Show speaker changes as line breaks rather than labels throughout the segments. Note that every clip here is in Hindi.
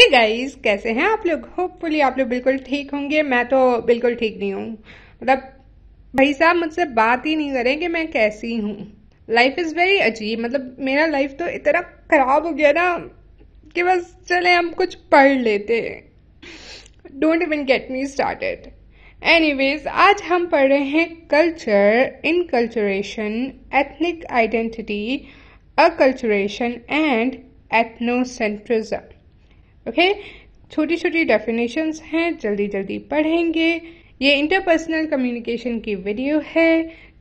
हे गाइस कैसे हैं आप लोग? होपफुली आप लोग बिल्कुल ठीक होंगे। मैं तो बिल्कुल ठीक नहीं हूँ। मतलब भाई साहब मुझसे बात ही नहीं करें कि मैं कैसी हूँ। लाइफ इज़ वेरी अजीब। मतलब मेरा लाइफ तो इतना खराब हो गया ना कि बस चले, हम कुछ पढ़ लेते don't even get me started anyways आज हम पढ़ रहे हैं culture enculturation ethnic identity acculturation and ethnocentrism okay छोटी छोटी डेफिनेशंस हैं जल्दी जल्दी पढ़ेंगे ये इंटरपर्सनल कम्युनिकेशन की वीडियो है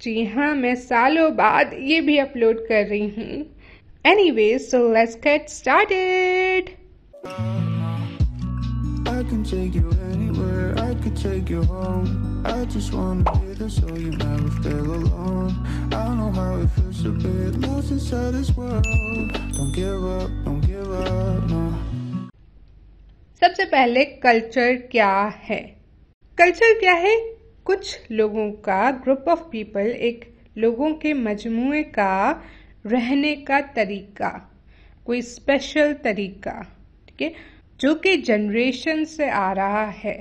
जी हाँ मैं सालों बाद ये भी अपलोड कर रही हूँ anyways so let's get started I can take you anywhere, I could take you home I just wanna be there so you never feel alone I know how it feels to be lost inside this world Don't give up, don't give up, सबसे पहले कल्चर क्या है? कल्चर क्या है? कुछ लोगों का ग्रुप ऑफ़ पीपल एक लोगों के मजमुए का रहने का तरीका, कोई स्पेशल तरीका, ठीक है? जो कि जनरेशन से आ रहा है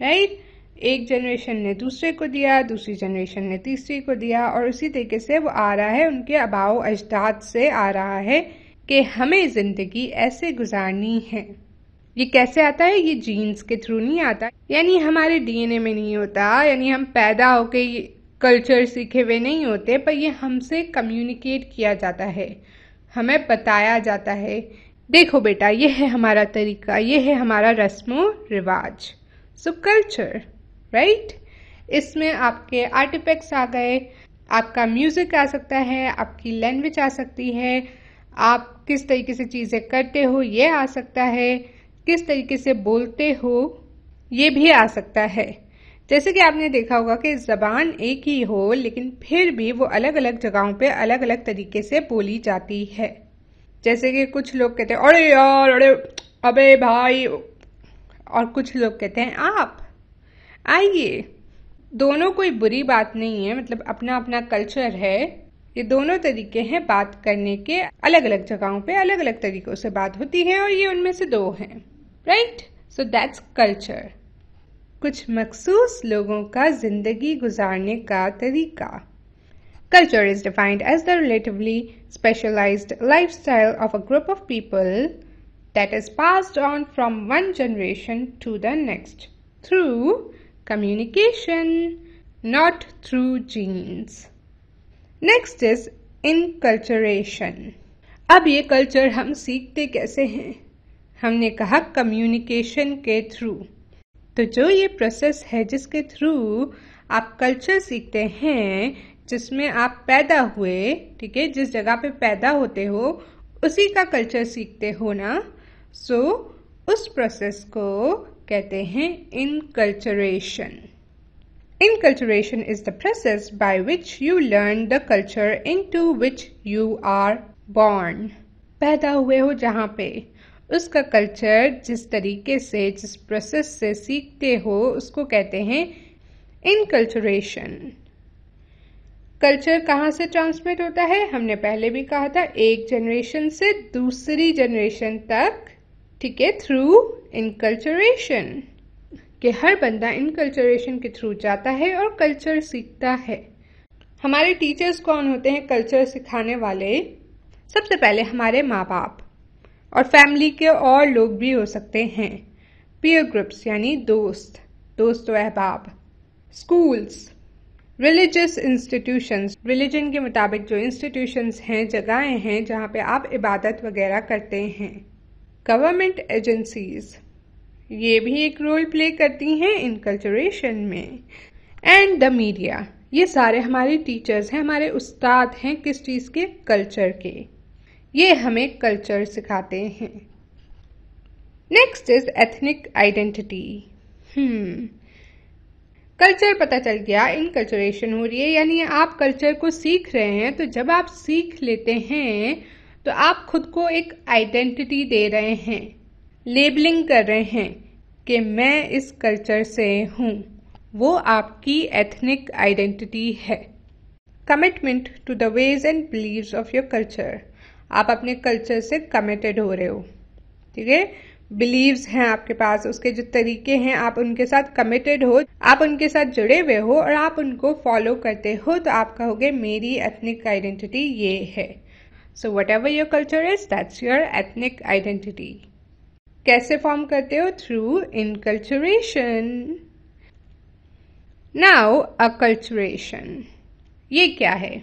राइट एक जनरेशन ने दूसरे को दिया, दूसरी जनरेशन ने तीसरी को दिया, और उसी तरीके से वो आ रहा है, उनके अबाव अजदाद से आ रहा है कि हमें ज़िंदगी ऐसे गुजारनी है। ये कैसे आता है? ये जीन्स के थ्रू नहीं आता। यानी हमारे डीएनए में नहीं होता, यानी हम पैदा होके कल्चर सीखे हुए नहीं होते, पर ये हमसे कम्युनिकेट किया जाता है। हमें बताया जाता है। देखो बेटा, ये है हमारा तरीका, ये है हमारा रस्म रिवाज। सो कल्चर राइट इसमें आपके आर्टिफैक्ट्स आ गए, आपका म्यूज़िक आ सकता है, आपकी लैंग्वेज आ सकती है, आप किस तरीके से चीज़ें करते हो, ये आ सकता है। किस तरीके से बोलते हो, ये भी आ सकता है। जैसे कि आपने देखा होगा कि जबान एक ही हो, लेकिन फिर भी वो अलग अलग जगहों पे अलग अलग तरीके से बोली जाती है। जैसे कि कुछ लोग कहते हैं, अरे यार, अरे, अबे भाई। और कुछ लोग कहते हैं, आप, आइए। दोनों कोई बुरी बात नहीं है मतलब अपना अपना कल्चर है। ये दोनों तरीके हैं बात करने के अलग अलग जगहों पे अलग अलग तरीकों से बात होती है और ये उनमें से दो हैं। राइट सो दैट्स कल्चर कुछ मखसूस लोगों का ज़िंदगी गुजारने का तरीका। Culture is defined as the relatively specialize life style of a group of people that is passed on from one generation to the next through communication not through genes next is enculturation अब ये कल्चर हम सीखते कैसे हैं? हमने कहा कम्युनिकेशन के थ्रू तो जो ये प्रोसेस है जिसके थ्रू आप कल्चर सीखते हैं जिसमें आप पैदा हुए ठीक है जिस जगह पे पैदा होते हो उसी का कल्चर सीखते हो ना? सो so, उस प्रोसेस को कहते हैं enculturation enculturation is the process by which you learn the culture into which you are born पैदा हुए हो जहाँ पे। उसका कल्चर जिस तरीके से, जिस प्रोसेस से सीखते हो, उसको कहते हैं इनकल्चरेशन कल्चर कहाँ से ट्रांसमिट होता है? हमने पहले भी कहा था, एक जनरेशन से दूसरी जनरेशन तक, ठीक है थ्रू इनकल्चरेशन कि हर बंदा इनकल्चरेशन के थ्रू जाता है और कल्चर सीखता है। हमारे टीचर्स कौन होते हैं? कल्चर सिखाने वाले। सबसे पहले हमारे माँ बाप। और फैमिली के और लोग भी हो सकते हैं। पीयर ग्रुप्स यानी दोस्त। दोस्त व अहबाब। स्कूल्स रिलीजियस इंस्टीट्यूशंस रिलीजन के मुताबिक जो इंस्टीट्यूशंस हैं, जगहें हैं, जहाँ पे आप इबादत वगैरह करते हैं। गवर्नमेंट एजेंसीज ये भी एक रोल प्ले करती हैं इन कल्चरेशन में। एंड द मीडिया ये सारे हमारे टीचर्स हैं, हमारे उस्ताद हैं किस चीज़ के? कल्चर के। ये हमें कल्चर सिखाते हैं। Next is ethnic identity culture पता चल गया इन कल्चरेशन हो रही है, यानी आप कल्चर को सीख रहे हैं तो जब आप सीख लेते हैं तो आप खुद को एक आइडेंटिटी दे रहे हैं। लेबलिंग कर रहे हैं कि मैं इस कल्चर से हूँ। वो आपकी एथनिक आइडेंटिटी है। Commitment to the ways and beliefs of your culture आप अपने कल्चर से कमिटेड हो रहे हो। ठीक है? बिलीव्स हैं आपके पास, उसके जो तरीके हैं, आप उनके साथ कमिटेड हो, आप उनके साथ जुड़े हुए हो और आप उनको फॉलो करते हो तो आप कहोगे मेरी एथनिक आइडेंटिटी ये है। So whatever your culture is that's your ethnic identity कैसे फॉर्म करते हो? थ्रू इनकल्चरेशन नाउ अकल्चरेशन ये क्या है?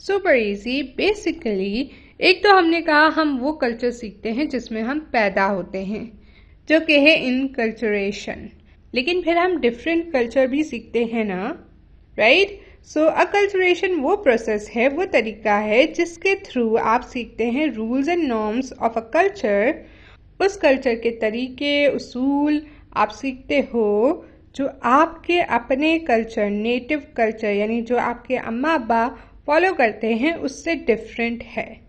सुपर इजी बेसिकली एक तो हमने कहा हम वो कल्चर सीखते हैं जिसमें हम पैदा होते हैं, जो कि है इनकल्चरेशन लेकिन फिर हम डिफरेंट कल्चर भी सीखते हैं ना राइट सो अकल्चरेशन वो प्रोसेस है, वो तरीका है जिसके थ्रू आप सीखते हैं rules and norms of a culture उस कल्चर के तरीके, उसूल आप सीखते हो, जो आपके अपने कल्चर नेटिव कल्चर यानी जो आपके अम्मा अब्बा फॉलो करते हैं, उससे डिफरेंट है।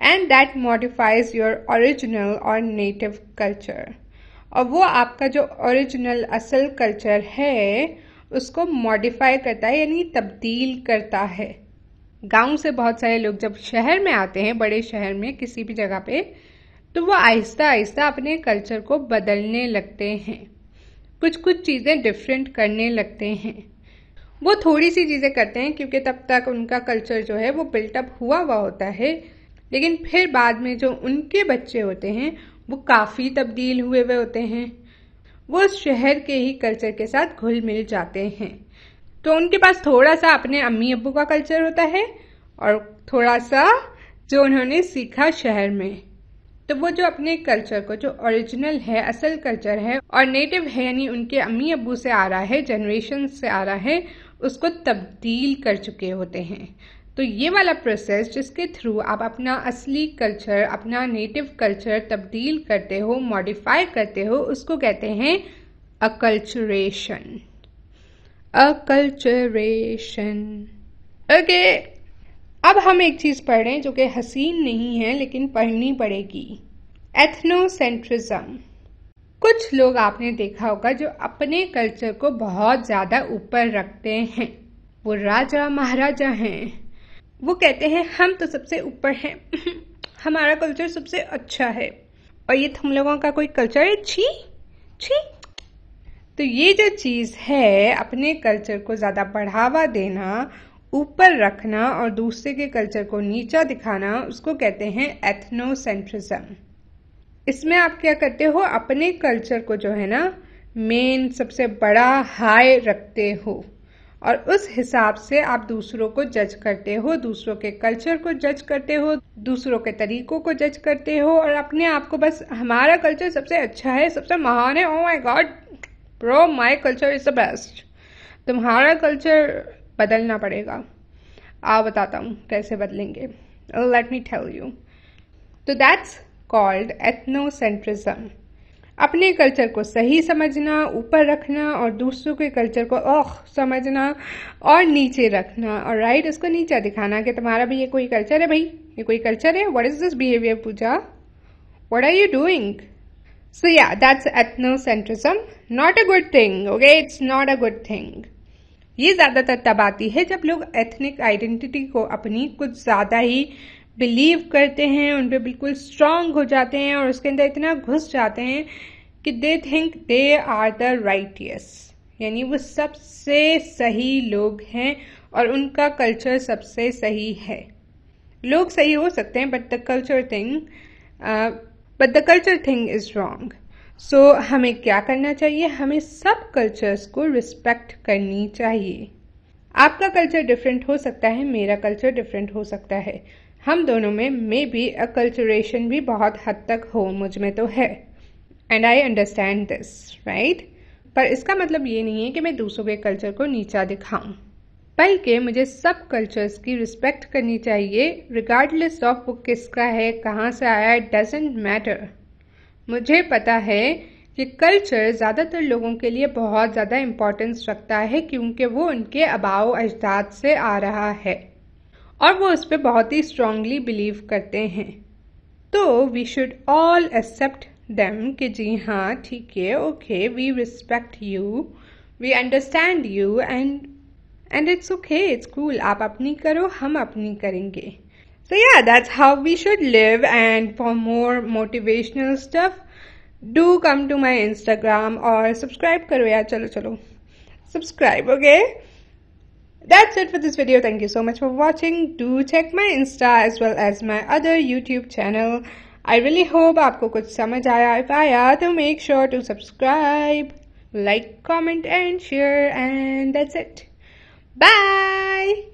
And that modifies your original और नेटिव कल्चर और वो आपका जो ओरिजिनल असल कल्चर है, उसको मॉडिफाई करता है, यानी तब्दील करता है। गाँव से बहुत सारे लोग जब शहर में आते हैं, बड़े शहर में किसी भी जगह पे तो वो आहिस्ता आहिस्ता अपने कल्चर को बदलने लगते हैं। कुछ कुछ चीज़ें डिफरेंट करने लगते हैं। वो थोड़ी सी चीज़ें करते हैं, क्योंकि तब तक उनका कल्चर जो है, वो बिल्टअप हुआ हुआ होता है। लेकिन फिर बाद में जो उनके बच्चे होते हैं, वो काफ़ी तब्दील हुए हुए होते हैं। वो शहर के ही कल्चर के साथ घुल मिल जाते हैं। तो उनके पास थोड़ा सा अपने अम्मी अबू का कल्चर होता है और थोड़ा सा जो उन्होंने सीखा शहर में। तो वो जो अपने कल्चर को, जो ओरिजिनल है, असल कल्चर है और नेटिव है, यानी उनके अम्मी अबू से आ रहा है जनरेशन से आ रहा है, उसको तब्दील कर चुके होते हैं। तो ये वाला प्रोसेस जिसके थ्रू आप अपना असली कल्चर अपना नेटिव कल्चर तब्दील करते हो मॉडिफाई करते हो, उसको कहते हैं अकल्चरेशन अकल्चरेशन ओके अब हम एक चीज़ पढ़ जो कि हसीन नहीं है, लेकिन पढ़नी पड़ेगी। एथनोसेंट्रिज्म कुछ लोग आपने देखा होगा जो अपने कल्चर को बहुत ज़्यादा ऊपर रखते हैं। वो राजा, महाराजा हैं। वो कहते हैं, हम तो सबसे ऊपर हैं। हमारा कल्चर सबसे अच्छा है। और ये तुम लोगों का कोई कल्चर है? छी छी। तो ये जो चीज़ है, अपने कल्चर को ज़्यादा बढ़ावा देना, ऊपर रखना और दूसरे के कल्चर को नीचा दिखाना, उसको कहते हैं एथनोसेंट्रिज्म इसमें आप क्या करते हो? अपने कल्चर को जो है ना मेन सबसे बड़ा हाई रखते हो। और उस हिसाब से आप दूसरों को जज करते हो, दूसरों के कल्चर को जज करते हो, दूसरों के तरीकों को जज करते हो और अपने आप को बस, हमारा कल्चर सबसे अच्छा है, सबसे महान है ओ my god pro my culture is the best तुम्हारा कल्चर बदलना पड़ेगा। आ बताता हूँ कैसे बदलेंगे। लेट मी टेल यू तो दैट्स कॉल्ड एथनोसेंट्रिज्म अपने कल्चर को सही समझना, ऊपर रखना और दूसरों के कल्चर को ओह, समझना और नीचे रखना। और राइट उसको नीचा दिखाना कि तुम्हारा भी ये कोई कल्चर है भाई? ये कोई कल्चर है? What is this behaviour puja? What are you doing so या that's ethnocentrism not a good thing okay it's not a good thing ये ज़्यादातर तब आती है जब लोग एथनिक आइडेंटिटी को अपनी कुछ ज़्यादा ही बिलीव करते हैं, उन पर बिल्कुल स्ट्रांग हो जाते हैं और उसके अंदर इतना घुस जाते हैं कि they think they are the righteous यानी वो सबसे सही लोग हैं और उनका कल्चर सबसे सही है। लोग सही हो सकते हैं but the culture thing but the culture thing is wrong so हमें क्या करना चाहिए? हमें सब कल्चर्स को रिस्पेक्ट करनी चाहिए। आपका कल्चर डिफरेंट हो सकता है, मेरा कल्चर डिफरेंट हो सकता है। हम दोनों में मे बी अकल्चरेशन भी बहुत हद तक हो, मुझमें तो है। And I understand this right पर इसका मतलब ये नहीं है कि मैं दूसरों के कल्चर को नीचा दिखाऊँ। बल्कि मुझे सब कल्चर्स की रिस्पेक्ट करनी चाहिए रिगार्डलेस ऑफ़ वो किसका है, कहाँ से आया इट डजेंट मैटर मुझे पता है कि कल्चर ज़्यादातर लोगों के लिए बहुत ज़्यादा इम्पोर्टेंस रखता है, क्योंकि वो उनके अबाव अजदाद से आ रहा है। और वो उस पर बहुत ही स्ट्रांगली बिलीव करते हैं। तो we should all accept them कि जी हाँ ठीक है okay we respect you we understand you and and it's okay it's cool आप अपनी करो हम अपनी करेंगे। So yeah, that's how we should live. And for more motivational stuff, do come to my Instagram और सब्सक्राइब करो यार चलो चलो। Subscribe okay That's it for this video. Thank you so much for watching. Do check my Insta as well as my other YouTube channel. I really hope आपको कुछ समझ आया if आया तो make sure to subscribe, like, comment and share and that's it. Bye!